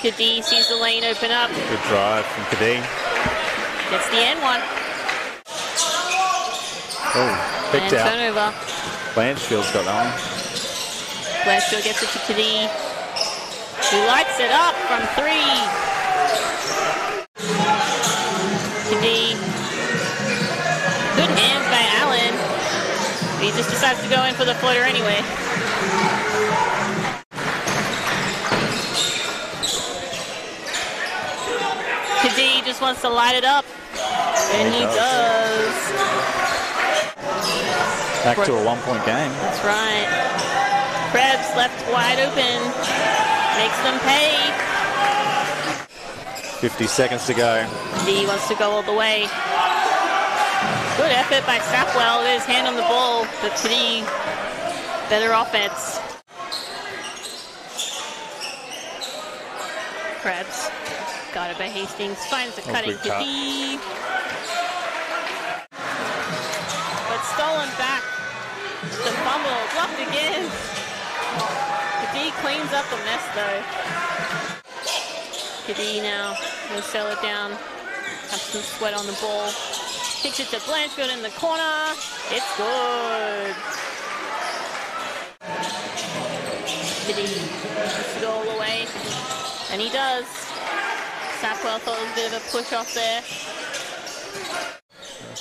Cadee sees the lane open up. Good drive from Kadeem. Gets the end one. Oh, picked and out. turnover. Blanchfield's got that one. Blanchfield gets it to Cadee. He lights it up from three. Cadee. Good hands by Allen. He just decides to go in for the floater anyway. Cadee just wants to light it up. And he He does. Back to a one-point game. That's right. Krebs left wide open. Makes them pay. 50 seconds to go. D wants to go all the way. Good effort by Sapwell. His hand on the ball, but pretty better offense. Krebs got it by Hastings. Finds the Oh, cutting to. D. But stolen back. The fumble blocked again. D cleans up the mess though. Cadee now will sell it down. Have some sweat on the ball. Kicks it to Blanchfield in the corner. It's good. Cadee to go all the way. And he does. Sapwell thought it was a bit of a push off there.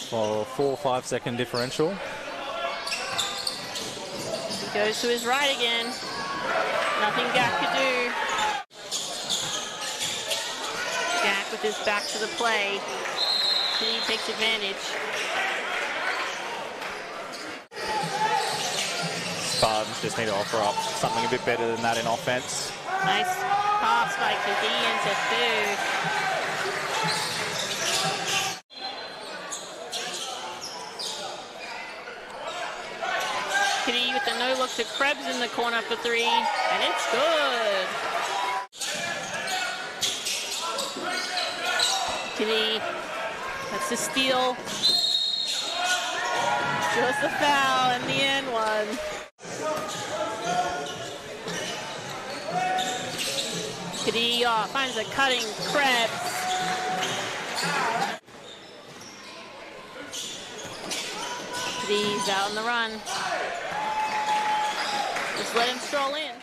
For four or five second differential. He goes to his right again. Nothing Gak could do. Gak with his back to the play. He takes advantage. Spartans just need to offer up something a bit better than that in offense. Nice pass by Cadee into third. Cadee with the no look to Krebs in the corner for three, and it's good. Cadee, that's a steal. Just a foul in the end one. Cadee uh, finds a cutting Krebs. Cadee's out on the run. Just let him stroll in.